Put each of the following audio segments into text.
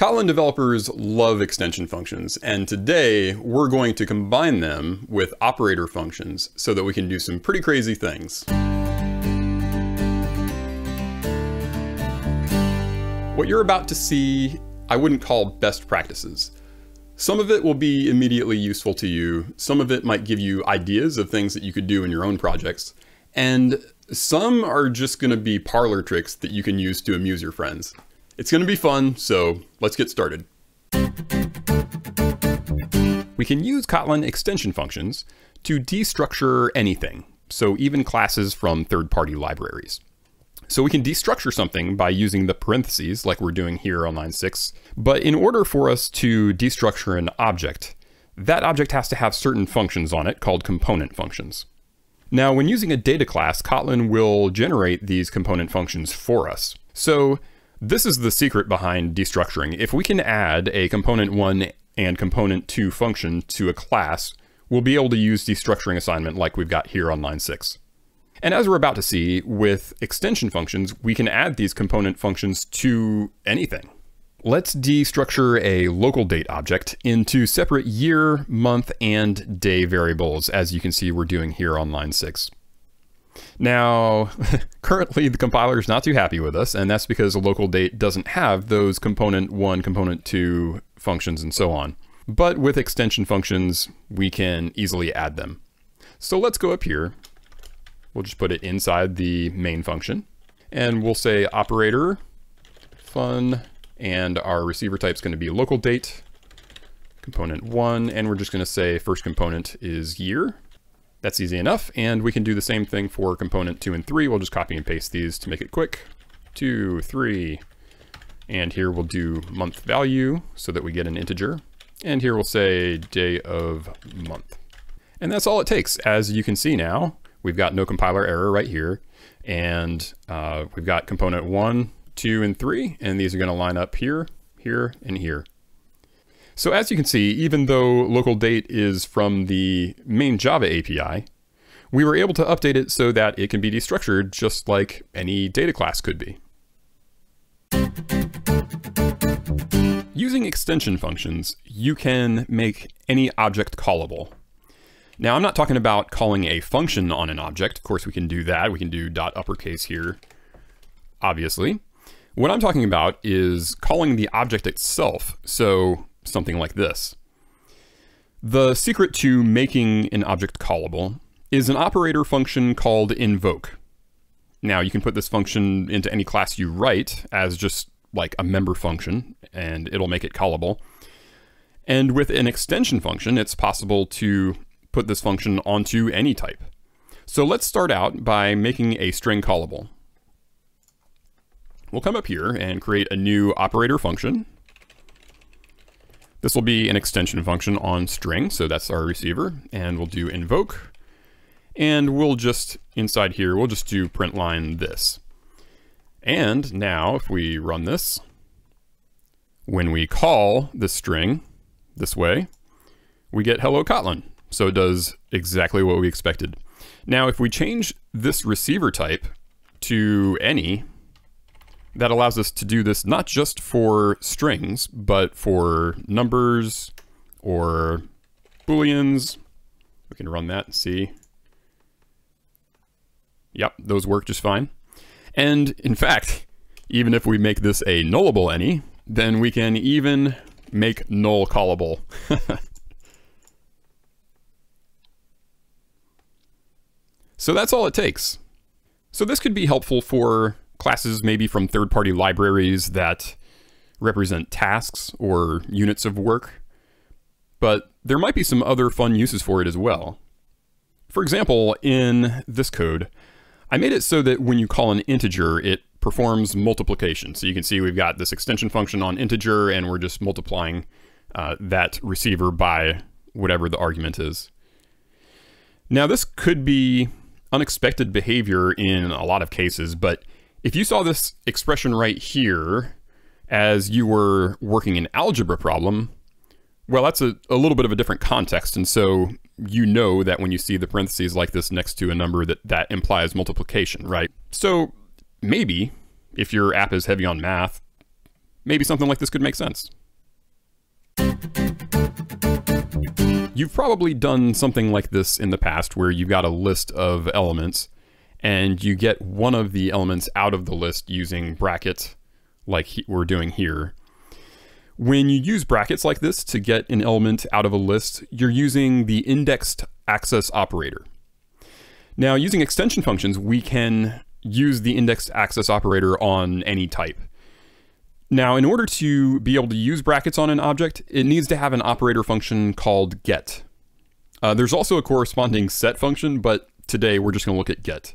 Kotlin developers love extension functions, and today we're going to combine them with operator functions so that we can do some pretty crazy things. What you're about to see, I wouldn't call best practices. Some of it will be immediately useful to you, some of it might give you ideas of things that you could do in your own projects, and some are just going to be parlor tricks that you can use to amuse your friends. It's going to be fun, so let's get started. We can use Kotlin extension functions to destructure anything, so even classes from third-party libraries. So we can destructure something by using the parentheses like we're doing here on line 6, but in order for us to destructure an object, that object has to have certain functions on it called component functions. Now, when using a data class, Kotlin will generate these component functions for us. So this is the secret behind destructuring. If we can add a component 1 and component 2 function to a class, we'll be able to use destructuring assignment like we've got here on line 6. And as we're about to see, with extension functions, we can add these component functions to anything. Let's destructure a local date object into separate year, month, and day variables, as you can see we're doing here on line 6. Now, currently the compiler is not too happy with us, and that's because a local date doesn't have those component one, component two functions and so on. But with extension functions, we can easily add them. So let's go up here. We'll just put it inside the main function. And we'll say operator fun, and our receiver type is going to be local date, component one, and we're just going to say first component is year. That's easy enough. And we can do the same thing for component two and three. We'll just copy and paste these to make it quick. Two, three, and here we'll do month value so that we get an integer. And here we'll say day of month. And that's all it takes. As you can see now, we've got no compiler error right here. And uh, we've got component one, two, and three. And these are gonna line up here, here, and here. So as you can see, even though local date is from the main Java API, we were able to update it so that it can be destructured just like any data class could be. Using extension functions, you can make any object callable. Now, I'm not talking about calling a function on an object. Of course, we can do that. We can do dot uppercase here, obviously. What I'm talking about is calling the object itself. So something like this. The secret to making an object callable is an operator function called invoke. Now you can put this function into any class you write as just like a member function and it'll make it callable. And with an extension function, it's possible to put this function onto any type. So let's start out by making a string callable. We'll come up here and create a new operator function this will be an extension function on string, so that's our receiver, and we'll do invoke. And we'll just, inside here, we'll just do print line this. And now, if we run this, when we call this string this way, we get hello Kotlin. So it does exactly what we expected. Now, if we change this receiver type to any, that allows us to do this not just for strings, but for numbers or booleans. We can run that and see. Yep, those work just fine. And in fact, even if we make this a nullable any, then we can even make null callable. so that's all it takes. So this could be helpful for classes maybe from third-party libraries that represent tasks or units of work, but there might be some other fun uses for it as well. For example, in this code, I made it so that when you call an integer, it performs multiplication. So you can see we've got this extension function on integer, and we're just multiplying uh, that receiver by whatever the argument is. Now, this could be unexpected behavior in a lot of cases, but if you saw this expression right here as you were working an algebra problem, well, that's a, a little bit of a different context. And so you know that when you see the parentheses like this next to a number that that implies multiplication, right? So maybe if your app is heavy on math, maybe something like this could make sense. You've probably done something like this in the past where you've got a list of elements and you get one of the elements out of the list using brackets like we're doing here. When you use brackets like this to get an element out of a list, you're using the indexed access operator. Now, using extension functions, we can use the indexed access operator on any type. Now, in order to be able to use brackets on an object, it needs to have an operator function called get. Uh, there's also a corresponding set function, but today we're just going to look at get.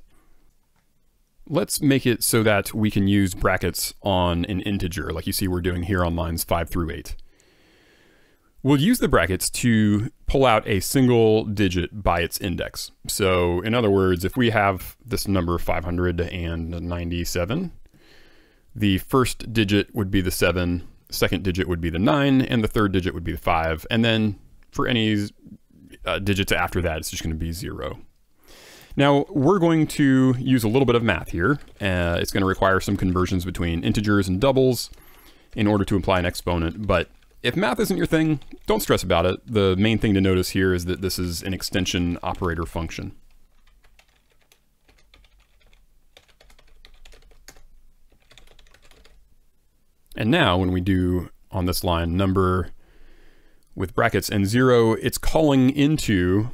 Let's make it so that we can use brackets on an integer, like you see we're doing here on lines 5 through 8. We'll use the brackets to pull out a single digit by its index. So in other words, if we have this number 597, the first digit would be the 7, second digit would be the 9, and the third digit would be the 5. And then for any uh, digits after that, it's just going to be 0. Now, we're going to use a little bit of math here. Uh, it's going to require some conversions between integers and doubles in order to imply an exponent. But if math isn't your thing, don't stress about it. The main thing to notice here is that this is an extension operator function. And now when we do on this line number with brackets and zero, it's calling into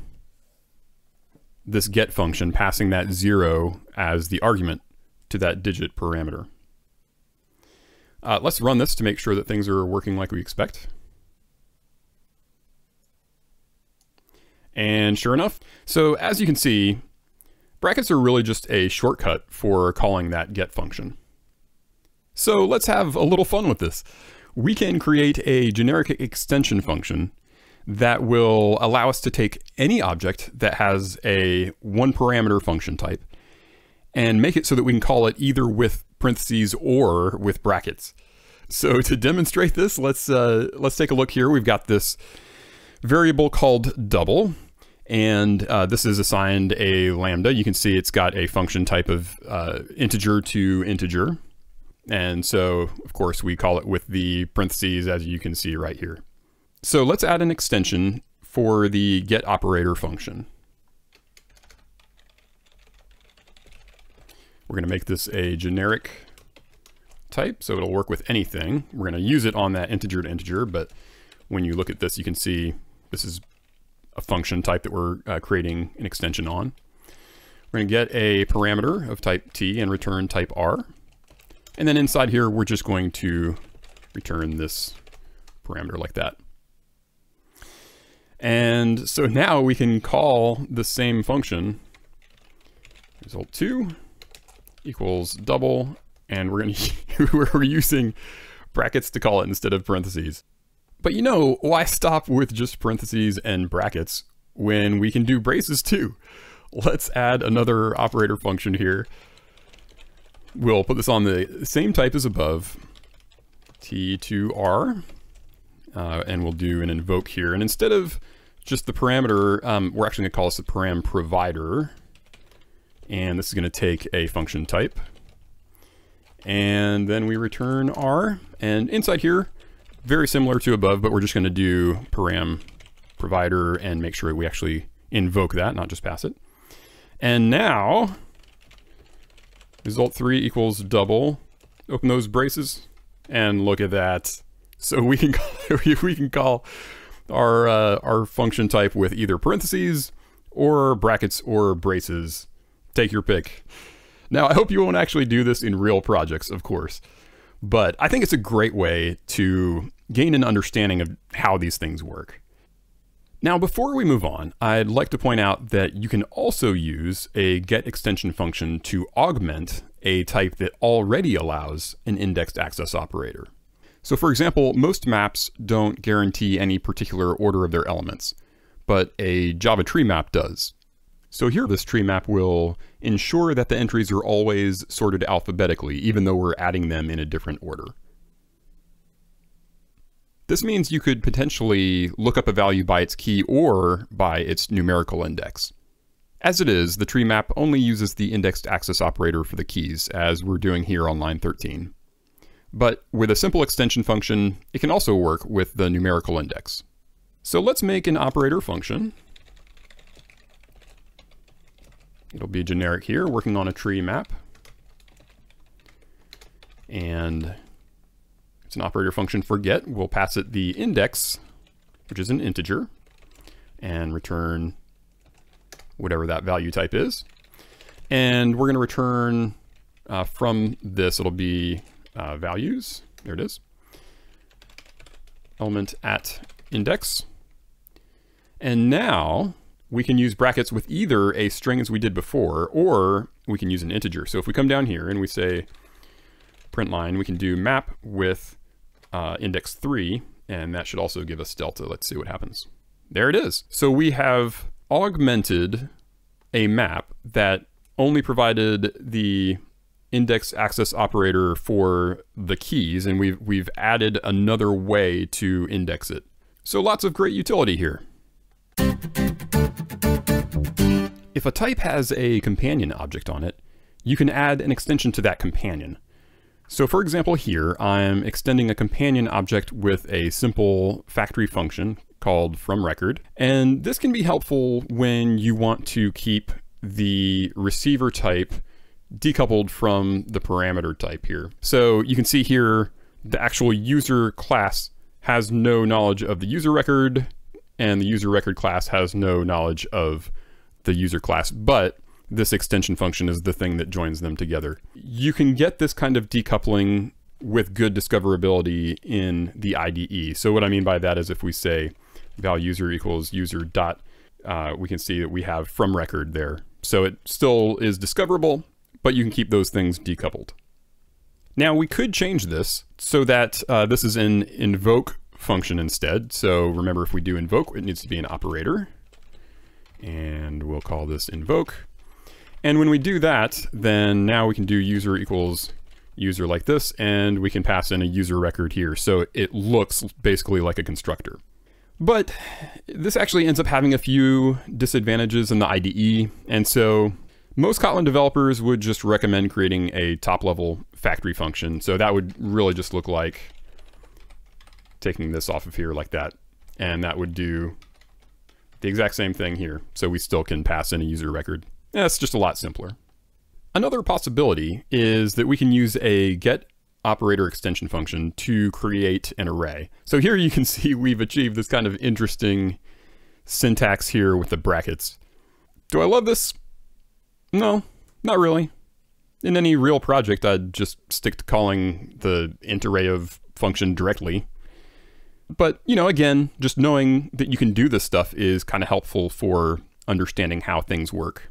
this get function, passing that zero as the argument to that digit parameter. Uh, let's run this to make sure that things are working like we expect. And sure enough, so as you can see, brackets are really just a shortcut for calling that get function. So let's have a little fun with this. We can create a generic extension function that will allow us to take any object that has a one parameter function type and make it so that we can call it either with parentheses or with brackets. So to demonstrate this, let's uh, let's take a look here. We've got this variable called double, and uh, this is assigned a lambda. You can see it's got a function type of uh, integer to integer. And so, of course, we call it with the parentheses, as you can see right here. So let's add an extension for the get operator function. We're going to make this a generic type, so it'll work with anything. We're going to use it on that integer to integer, but when you look at this, you can see this is a function type that we're uh, creating an extension on. We're going to get a parameter of type t and return type r. And then inside here, we're just going to return this parameter like that. And so now we can call the same function, result 2 equals double, and we're to we're using brackets to call it instead of parentheses. But you know, why stop with just parentheses and brackets when we can do braces too? Let's add another operator function here We'll put this on the same type as above, T2R, uh, and we'll do an invoke here. And instead of just the parameter, um, we're actually going to call this the param provider. And this is going to take a function type. And then we return R. And inside here, very similar to above, but we're just going to do param provider and make sure we actually invoke that, not just pass it. And now Result 3 equals double. Open those braces and look at that. So we can call, we can call our uh, our function type with either parentheses or brackets or braces. Take your pick. Now, I hope you won't actually do this in real projects, of course, but I think it's a great way to gain an understanding of how these things work. Now, before we move on, I'd like to point out that you can also use a get extension function to augment a type that already allows an indexed access operator. So for example, most maps don't guarantee any particular order of their elements, but a Java tree map does. So here this tree map will ensure that the entries are always sorted alphabetically, even though we're adding them in a different order. This means you could potentially look up a value by its key or by its numerical index. As it is, the tree map only uses the indexed access operator for the keys, as we're doing here on line 13. But with a simple extension function, it can also work with the numerical index. So let's make an operator function. It'll be generic here, working on a tree map. And it's an operator function for get. We'll pass it the index, which is an integer, and return whatever that value type is. And we're going to return uh, from this, it'll be uh, values. There it is. Element at index. And now we can use brackets with either a string as we did before, or we can use an integer. So if we come down here and we say print line, we can do map with uh, index 3, and that should also give us delta. Let's see what happens. There it is. So we have augmented a map that only provided the index access operator for the keys, and we've, we've added another way to index it. So lots of great utility here. If a type has a companion object on it, you can add an extension to that companion. So for example here, I'm extending a companion object with a simple factory function called fromRecord. And this can be helpful when you want to keep the receiver type decoupled from the parameter type here. So you can see here, the actual user class has no knowledge of the user record, and the user record class has no knowledge of the user class, but this extension function is the thing that joins them together. You can get this kind of decoupling with good discoverability in the IDE. So what I mean by that is if we say val user equals user dot, uh, we can see that we have from record there. So it still is discoverable, but you can keep those things decoupled. Now we could change this so that uh, this is an invoke function instead. So remember if we do invoke, it needs to be an operator. And we'll call this invoke. And when we do that, then now we can do user equals user like this, and we can pass in a user record here. So it looks basically like a constructor. But this actually ends up having a few disadvantages in the IDE. And so most Kotlin developers would just recommend creating a top level factory function. So that would really just look like taking this off of here like that. And that would do the exact same thing here. So we still can pass in a user record. That's just a lot simpler. Another possibility is that we can use a get operator extension function to create an array. So here you can see we've achieved this kind of interesting syntax here with the brackets. Do I love this? No, not really. In any real project, I'd just stick to calling the int array of function directly. But, you know, again, just knowing that you can do this stuff is kind of helpful for understanding how things work.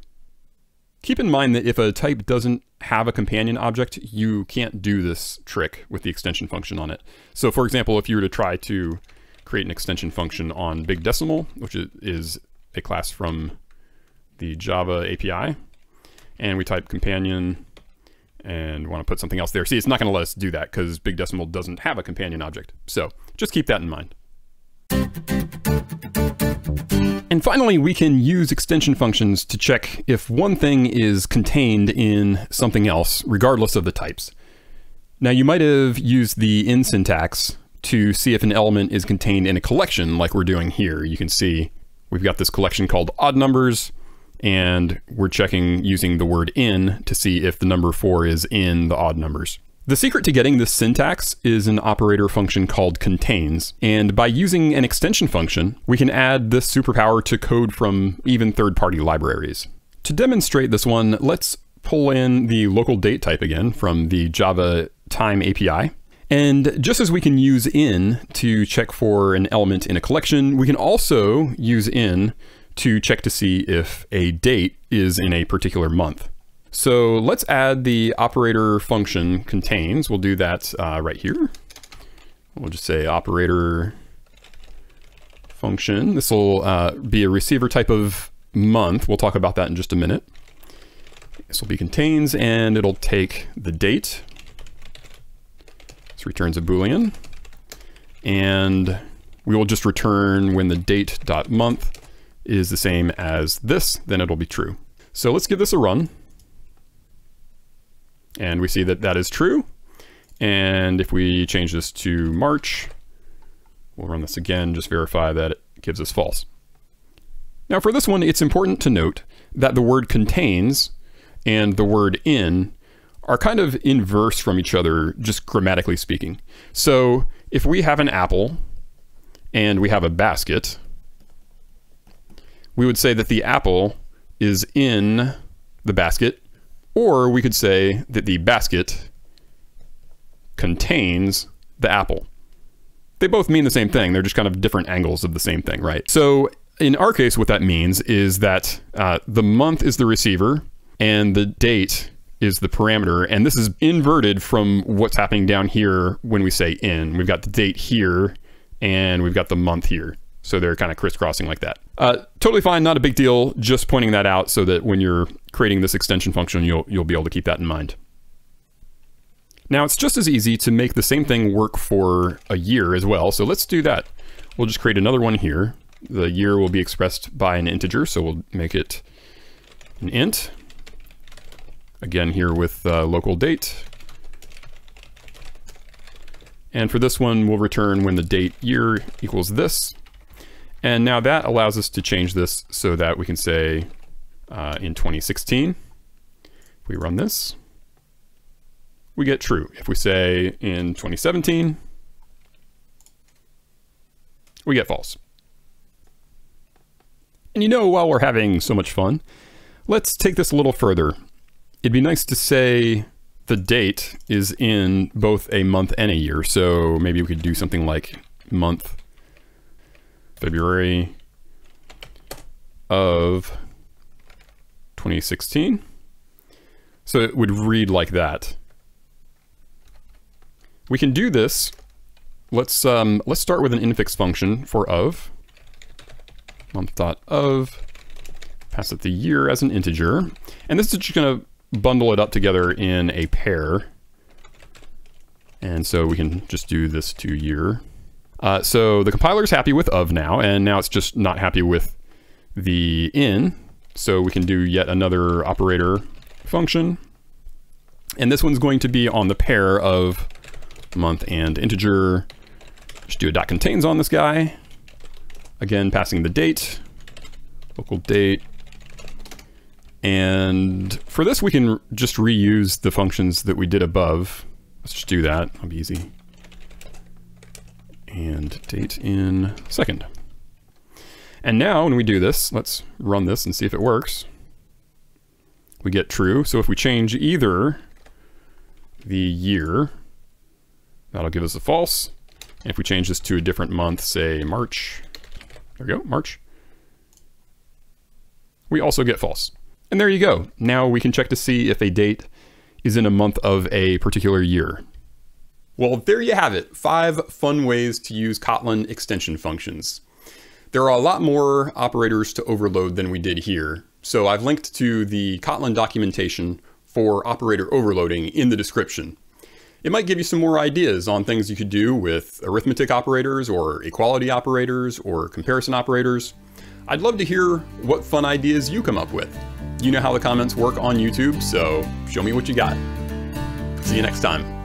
Keep in mind that if a type doesn't have a companion object, you can't do this trick with the extension function on it. So for example, if you were to try to create an extension function on Big Decimal, which is a class from the Java API, and we type companion and want to put something else there. See, it's not going to let us do that because Big Decimal doesn't have a companion object. So just keep that in mind. And finally, we can use extension functions to check if one thing is contained in something else, regardless of the types. Now, you might have used the in syntax to see if an element is contained in a collection like we're doing here. You can see we've got this collection called odd numbers, and we're checking using the word in to see if the number 4 is in the odd numbers. The secret to getting this syntax is an operator function called contains, and by using an extension function, we can add this superpower to code from even third-party libraries. To demonstrate this one, let's pull in the local date type again from the Java time API. And just as we can use in to check for an element in a collection, we can also use in to check to see if a date is in a particular month. So let's add the operator function contains. We'll do that uh, right here. We'll just say operator function. This will uh, be a receiver type of month. We'll talk about that in just a minute. This will be contains and it'll take the date. This returns a Boolean. And we will just return when the date dot month is the same as this, then it'll be true. So let's give this a run. And we see that that is true. And if we change this to March, we'll run this again, just verify that it gives us false. Now for this one, it's important to note that the word contains and the word in are kind of inverse from each other, just grammatically speaking. So if we have an apple and we have a basket, we would say that the apple is in the basket, or we could say that the basket contains the apple. They both mean the same thing. They're just kind of different angles of the same thing, right? So in our case, what that means is that uh, the month is the receiver and the date is the parameter. And this is inverted from what's happening down here when we say in. We've got the date here and we've got the month here. So they're kind of crisscrossing like that. Uh, totally fine, not a big deal. Just pointing that out so that when you're creating this extension function, you'll, you'll be able to keep that in mind. Now it's just as easy to make the same thing work for a year as well. So let's do that. We'll just create another one here. The year will be expressed by an integer, so we'll make it an int. Again here with uh, local date. And for this one, we'll return when the date year equals this. And now that allows us to change this so that we can say uh, in 2016, if we run this, we get true. If we say in 2017, we get false. And you know, while we're having so much fun, let's take this a little further. It'd be nice to say the date is in both a month and a year. So maybe we could do something like month February of 2016. So it would read like that. We can do this. Let's um, let's start with an infix function for of month dot of pass it the year as an integer, and this is just going to bundle it up together in a pair. And so we can just do this to year. Uh, so the compiler is happy with of now, and now it's just not happy with the in. So we can do yet another operator function. And this one's going to be on the pair of month and integer. Just do a dot contains on this guy. Again, passing the date, local date. And for this, we can just reuse the functions that we did above. Let's just do that. That'll be easy. And date in second. And now when we do this, let's run this and see if it works. We get true. So if we change either the year That'll give us a false. And if we change this to a different month, say March, there we go, March, we also get false. And there you go. Now we can check to see if a date is in a month of a particular year. Well, there you have it. Five fun ways to use Kotlin extension functions. There are a lot more operators to overload than we did here. So I've linked to the Kotlin documentation for operator overloading in the description. It might give you some more ideas on things you could do with arithmetic operators or equality operators or comparison operators. I'd love to hear what fun ideas you come up with. You know how the comments work on YouTube, so show me what you got. See you next time.